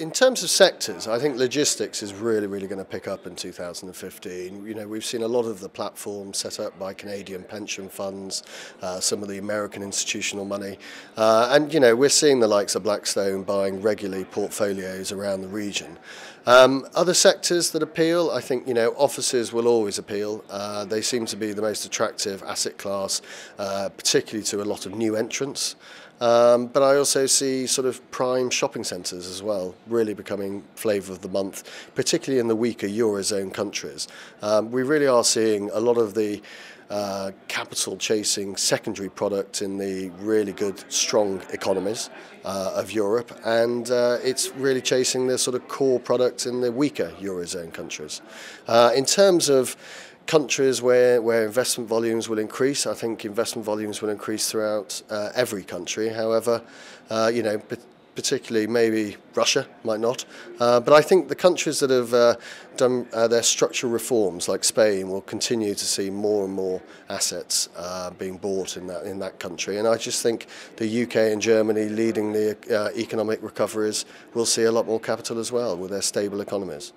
in terms of sectors, I think logistics is really, really going to pick up in 2015. You know, we've seen a lot of the platforms set up by Canadian pension funds, uh, some of the American institutional money, uh, and you know, we're seeing the likes of Blackstone buying regularly portfolios around the region. Um, other sectors that appeal, I think you know, offices will always appeal. Uh, they seem to be the most attractive asset class, uh, particularly to a lot of new entrants. Um, but I also see sort of prime shopping centres as well, really becoming flavour of the month, particularly in the weaker Eurozone countries. Um, we really are seeing a lot of the uh, capital chasing secondary product in the really good, strong economies uh, of Europe, and uh, it's really chasing the sort of core product in the weaker Eurozone countries. Uh, in terms of countries where, where investment volumes will increase. I think investment volumes will increase throughout uh, every country. However, uh, you know, particularly maybe Russia might not. Uh, but I think the countries that have uh, done uh, their structural reforms, like Spain, will continue to see more and more assets uh, being bought in that in that country. And I just think the UK and Germany, leading the uh, economic recoveries, will see a lot more capital as well with their stable economies.